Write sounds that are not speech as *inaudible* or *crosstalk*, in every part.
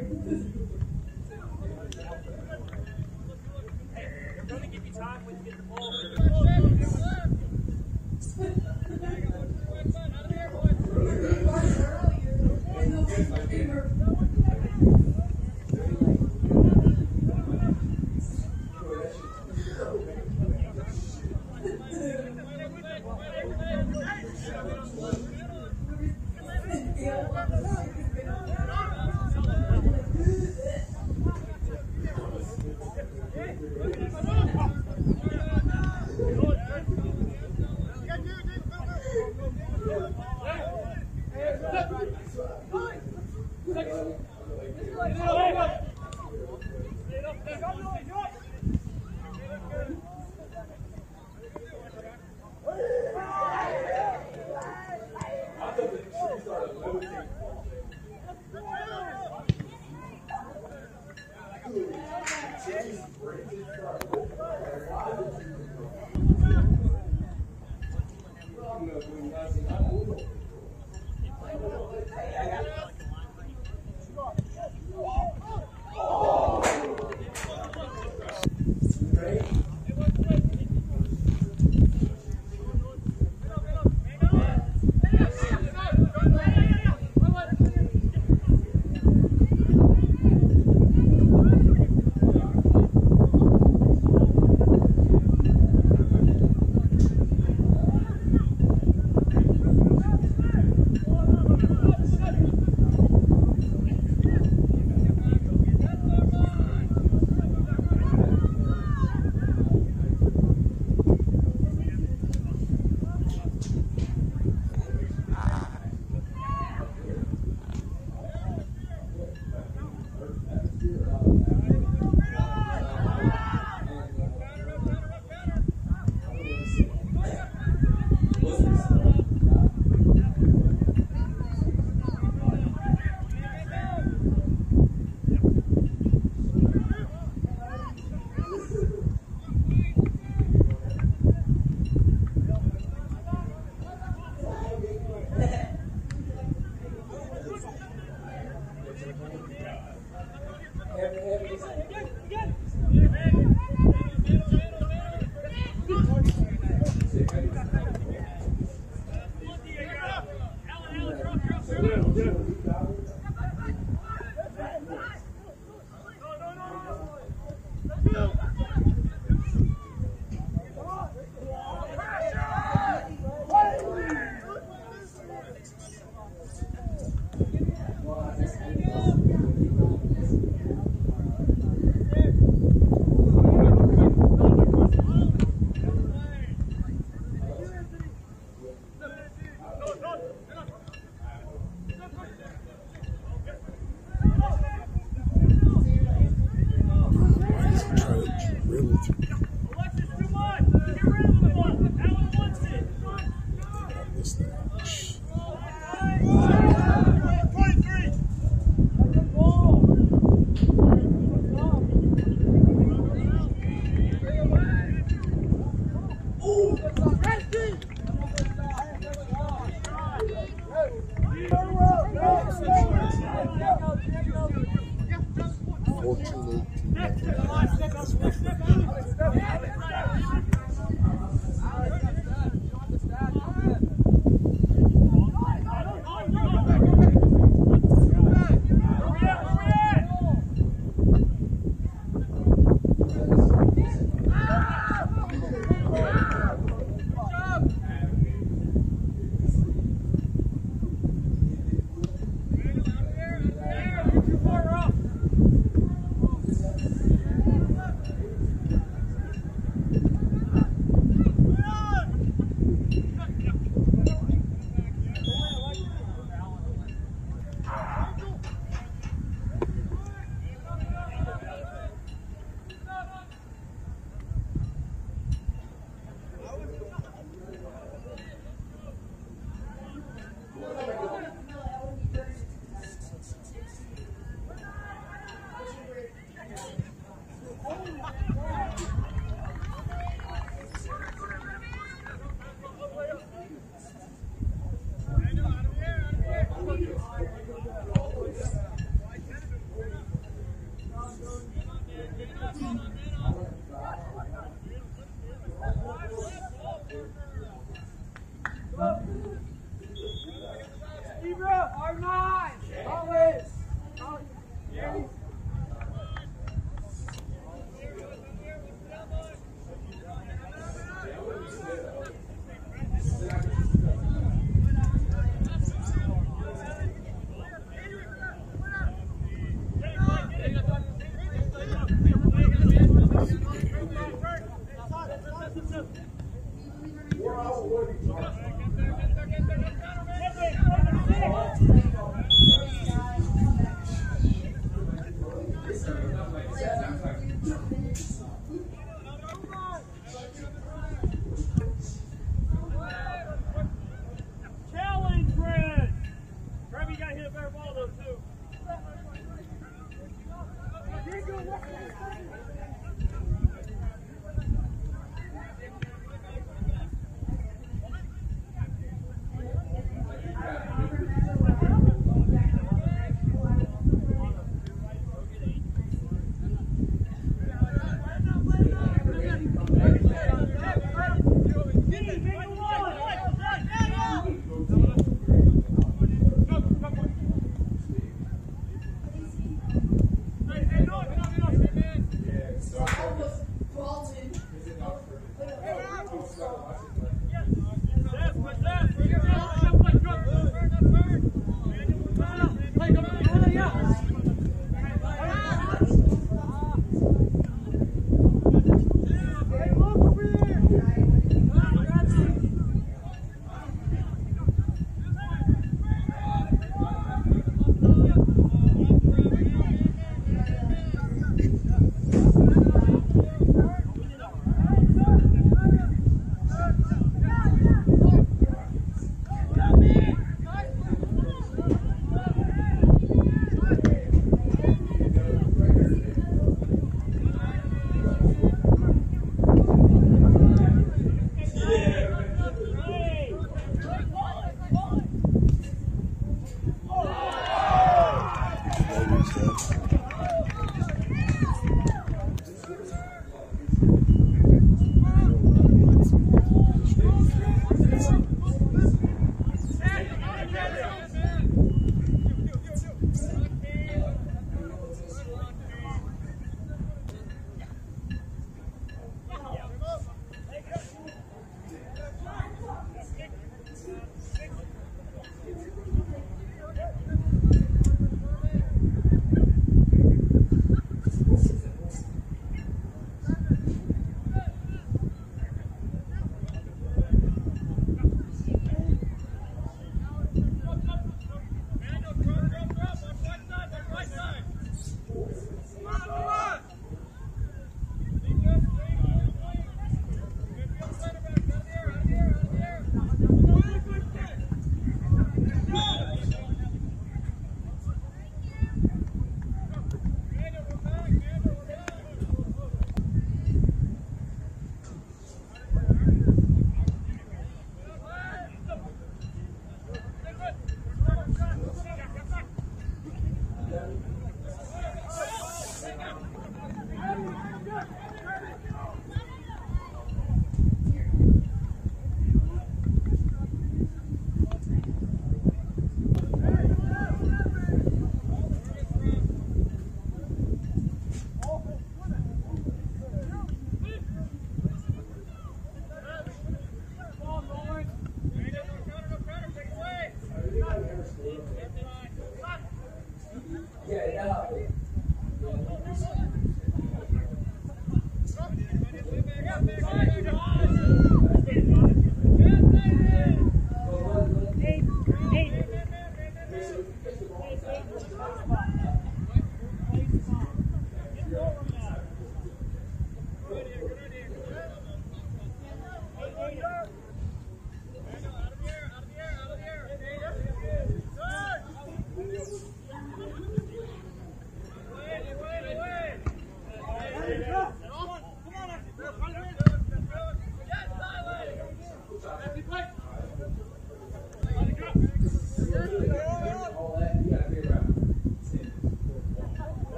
Thank *laughs*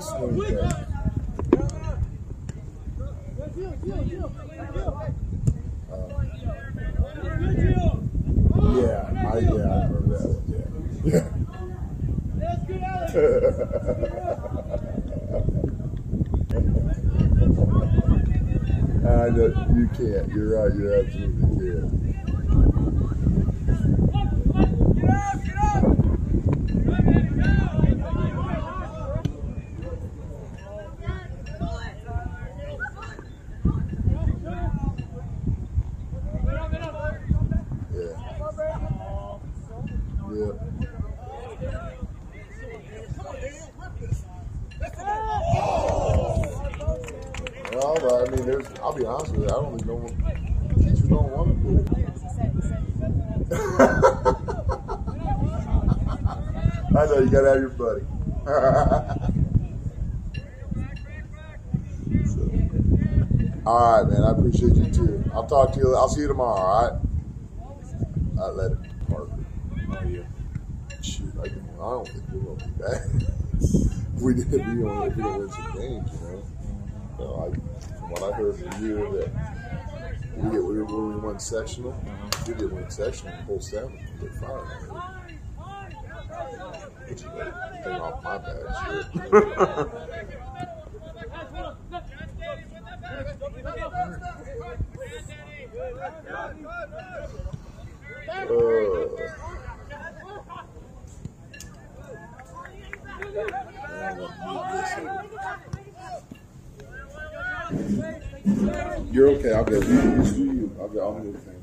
crack. Where'd you get swing crack? Yeah, I yeah, I remember that one. Yeah. I know you can't. You're right. You absolutely can't. Yeah. Yeah. Well, but I mean, there's. I'll be honest with you. I don't think no one teachers don't want to do it. I know you your buddy. So, *laughs* all right, man. I appreciate you too. I'll talk to you. I'll see you tomorrow. All right. I let it. Parker. Oh, yeah. Shoot, I, can, I don't think we're gonna be back. *laughs* we did. We only we don't win some games, you know. So I, from what I heard from you, that we get we, we won sectional, we did win sectional, the whole seven, we get fired. What you anything off my bad shit. you're okay. I'll get you. I'll get all the things.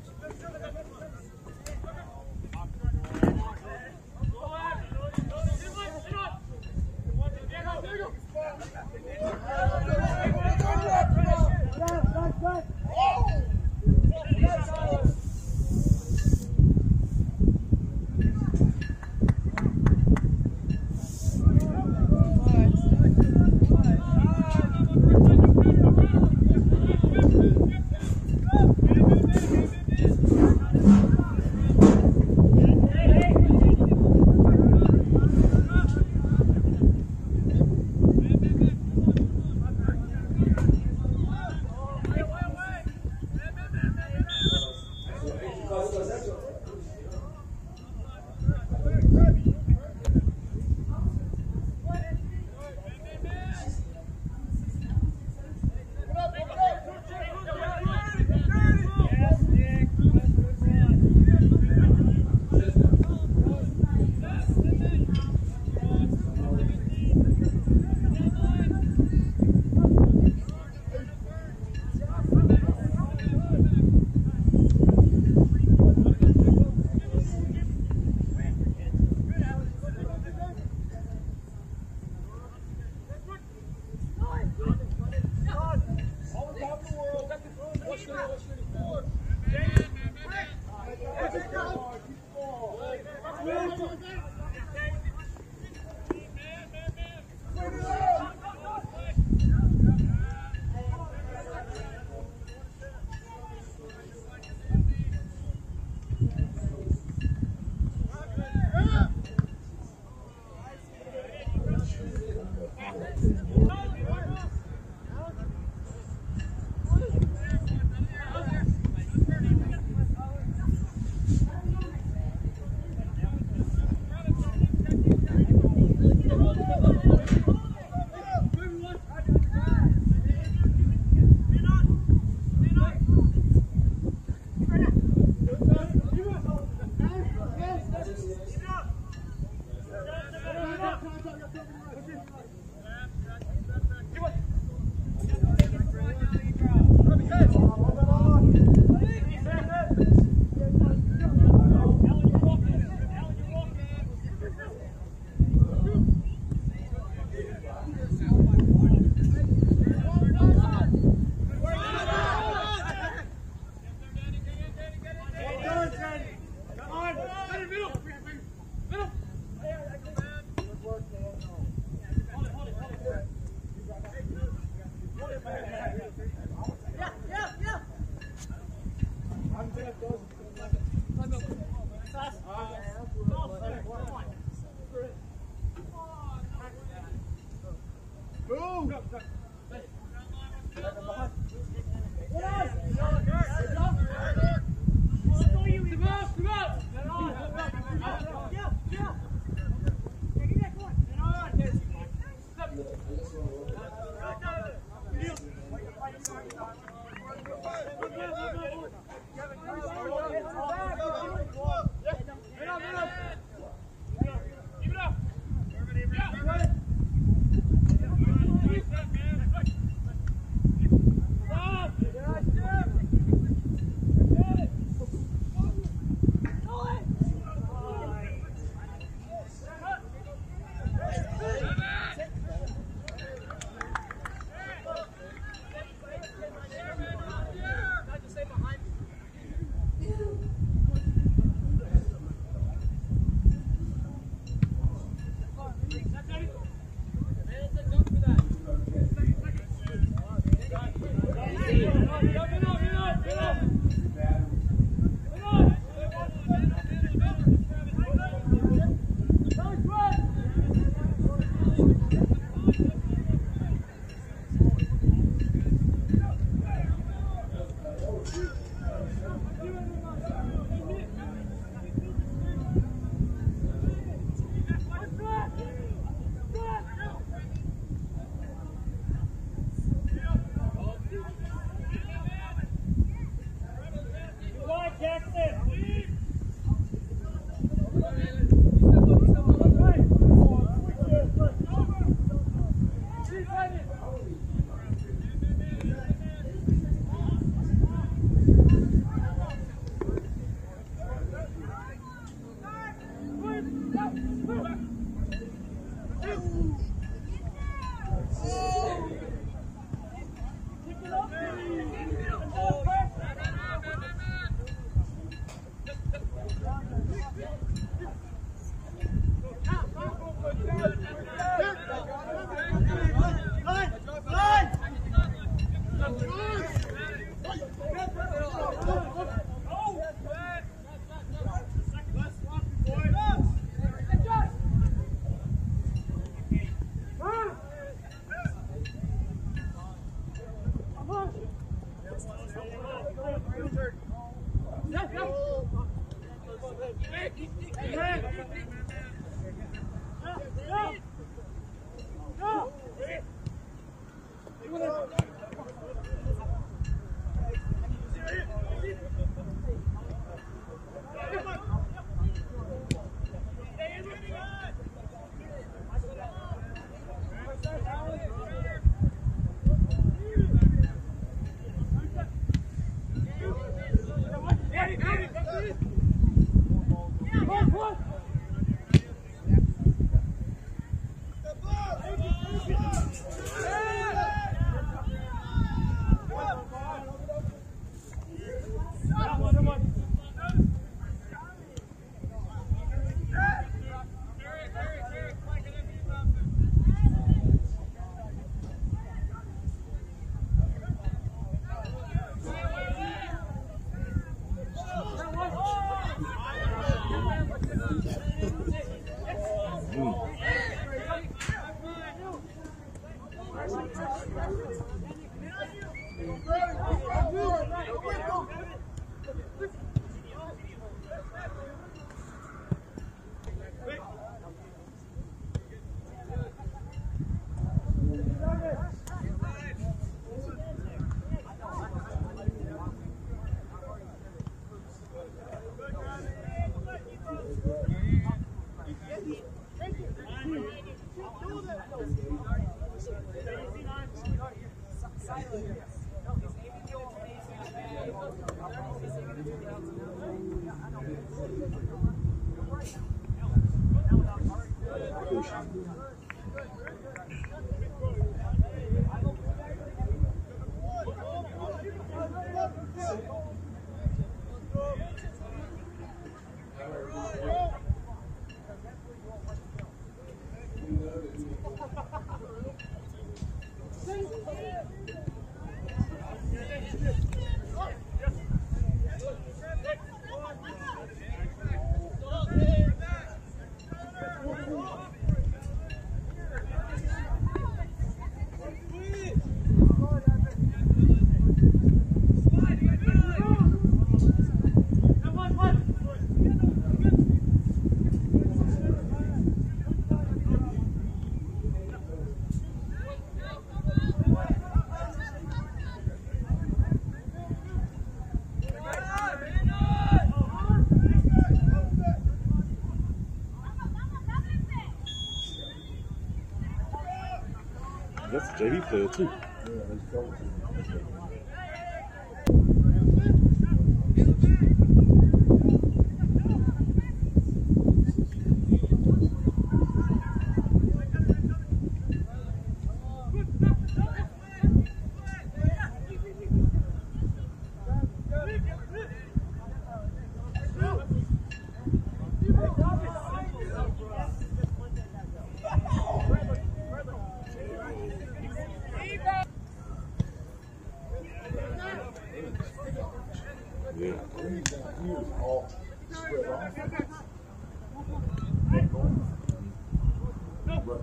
得住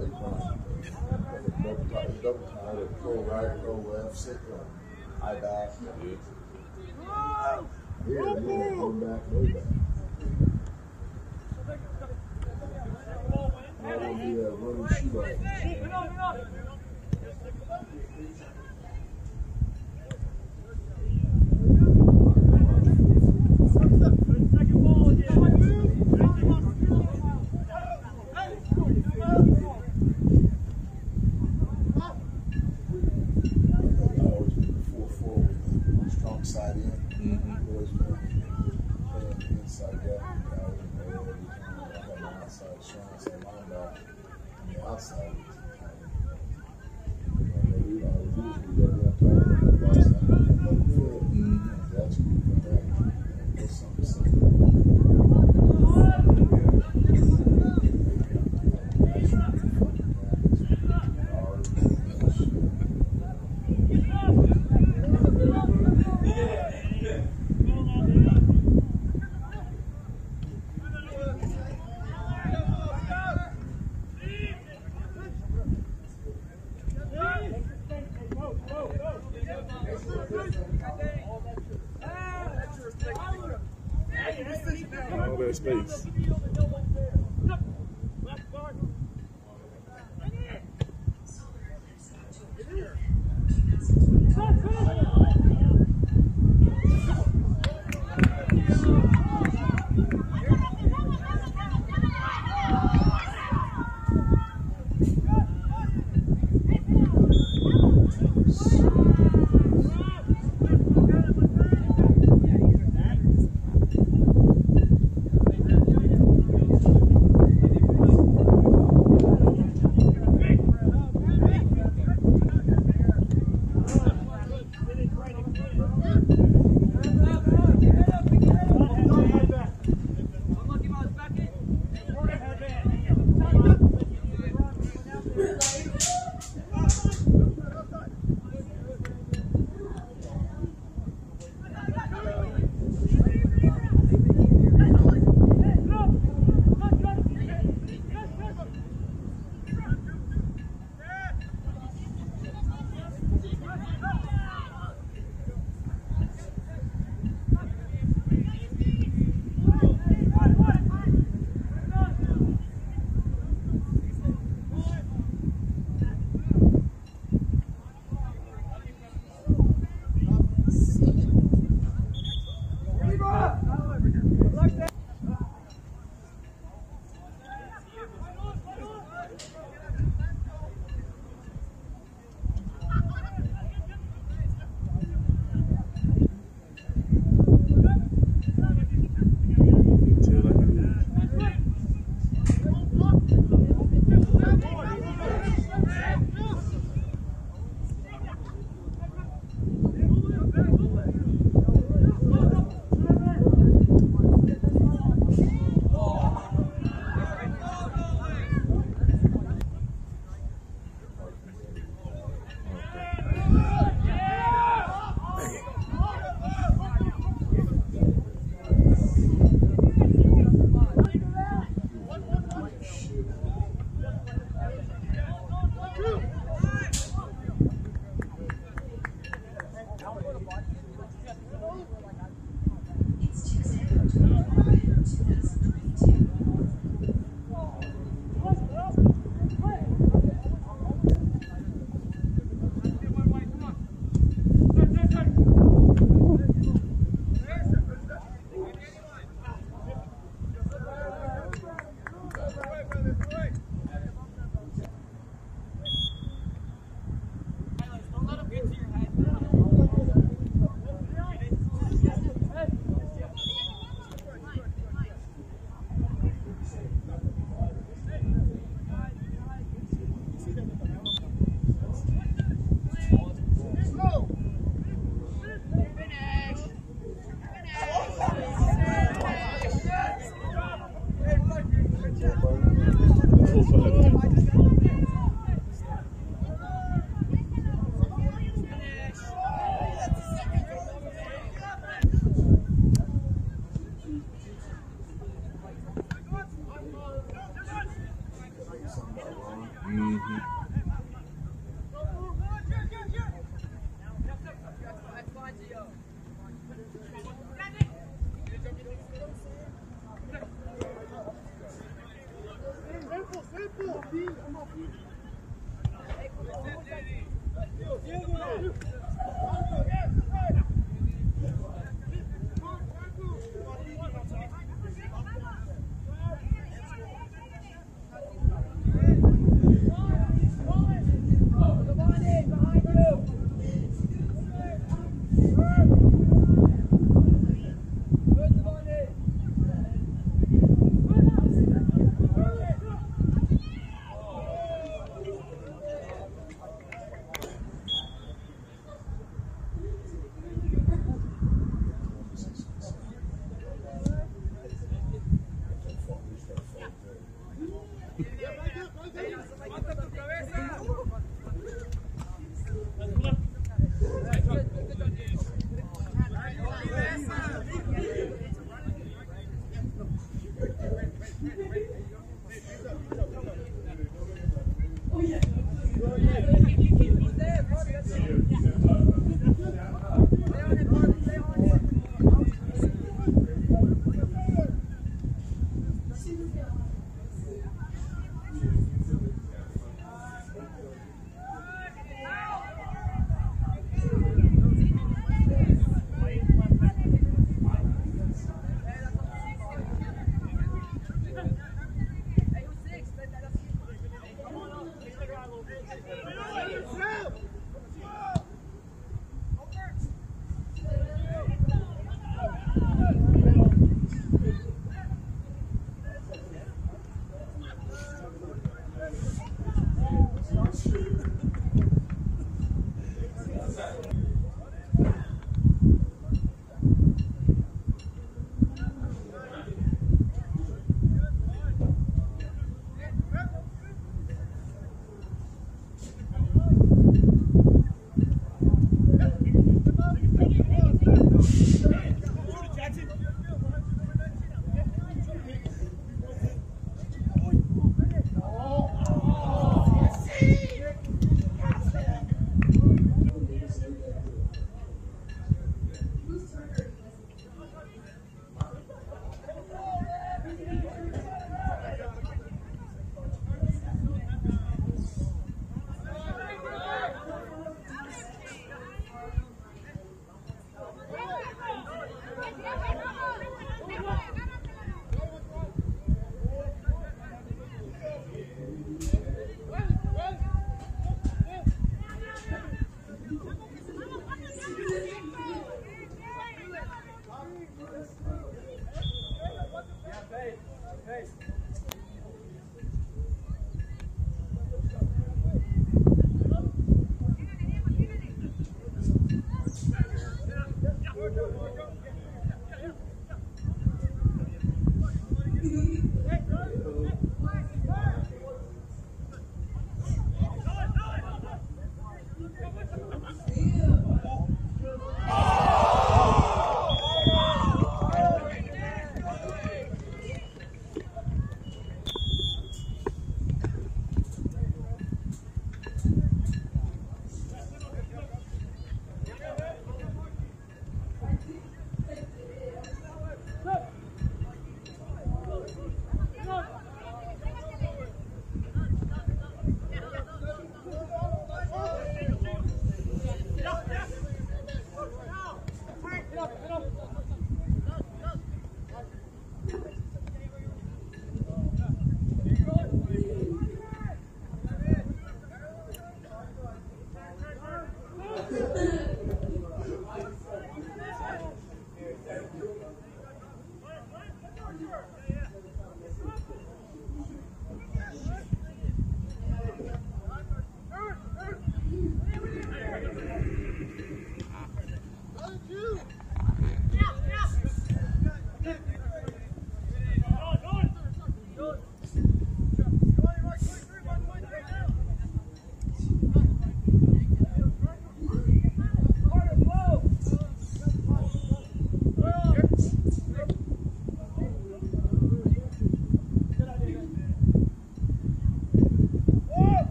big time. Double, double go right, go left, sit down. I back. Yeah, yeah, go back, go back. Yeah, running shoot. that space.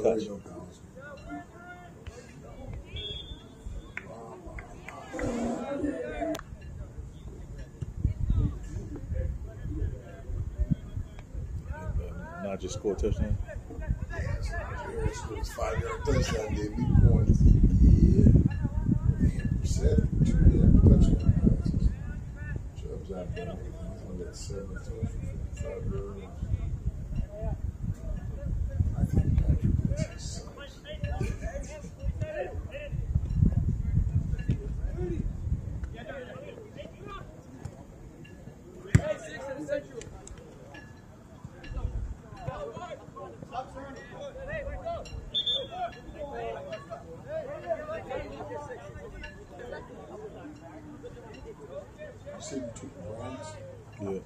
College. Uh, Not just score a touchdown. Five yard touchdown, gave me points. Yeah. Percent, two touchdown passes. Chubb's out there. He's on that 17, 55 yards. I think Patrick Wilson sucks. You said you took the Browns? Yeah.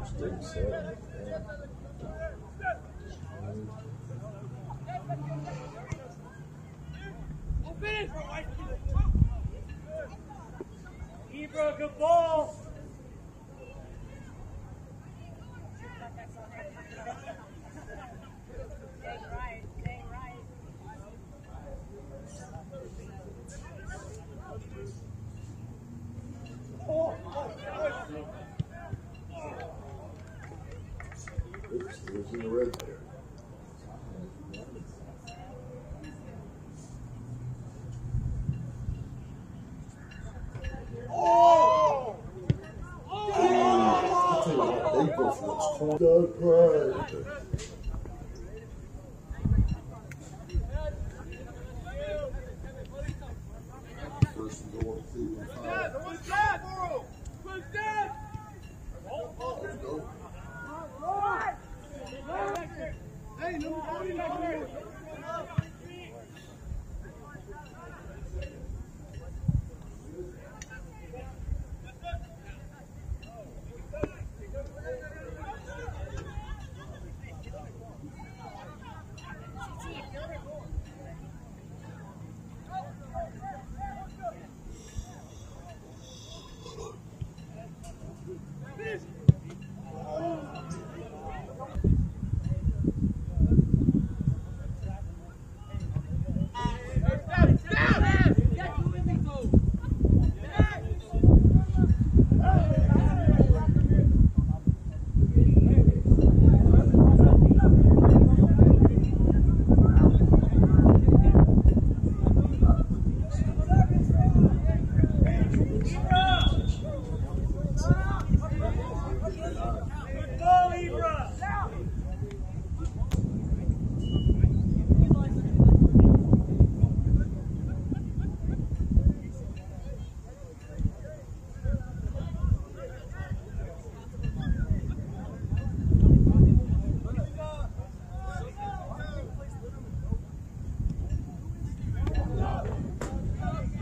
It's 37. Yeah. Ebro, good ball. Oops, it was in the red there. I'll tell you what, they go for those corn- Doug Pride. First and goal Cleveland